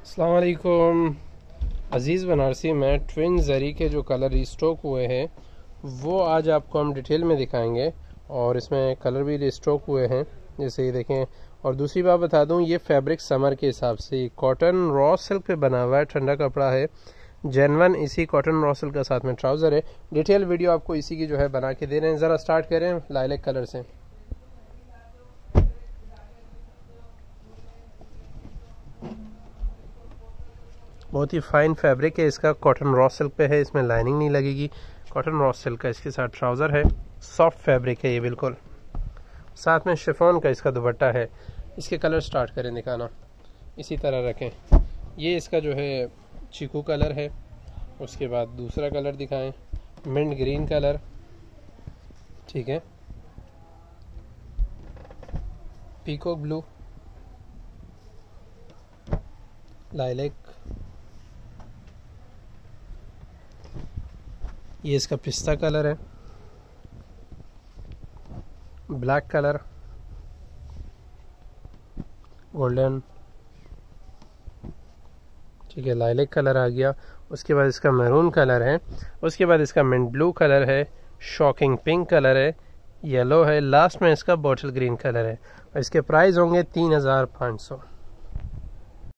अलकुम अज़ीज़ बनारसी में ट्विन जरी के जो कलर रिस्टॉक हुए हैं, वो आज आपको हम डिटेल में दिखाएँगे और इसमें कलर भी रिस्टॉक हुए हैं, जैसे ये देखें। और दूसरी बात बता दूँ, ये फैब्रिक समर के हिसाब से कॉटन रॉ सिल्क पे बना हुआ है, ठंडा कपड़ा है। जेनवन इसी कॉटन रॉ सिल्क का साथ में ट्राउज़र है। डिटेल वीडियो आपको इसी की जो है बना के दे रहे हैं। ज़रा स्टार्ट करें लाइलेक कलर से। बहुत ही फाइन फैब्रिक है। इसका कॉटन रॉ सिल्क पे है। इसमें लाइनिंग नहीं लगेगी। कॉटन रॉ सिल्क का इसके साथ ट्राउज़र है। सॉफ्ट फैब्रिक है ये बिल्कुल। साथ में शिफोन का इसका दुपट्टा है। इसके कलर स्टार्ट करें दिखाना। इसी तरह रखें। ये इसका जो है चीकू कलर है। उसके बाद दूसरा कलर दिखाएँ। मिंट ग्रीन कलर ठीक है। पीको ब्लू लाइलेक ये इसका पिस्ता कलर है। Black colour. गोल्डन। ठीक है, लाइलिक कलर आ गया। उसके बाद इसका मैरून कलर है। उसके बाद इसका मिंट ब्लू कलर है। शॉकिंग पिंक कलर है। येलो है। लास्ट में इसका बॉटल ग्रीन कलर है। और इसके प्राइस होंगे तीन हज़ार पाँच सौ।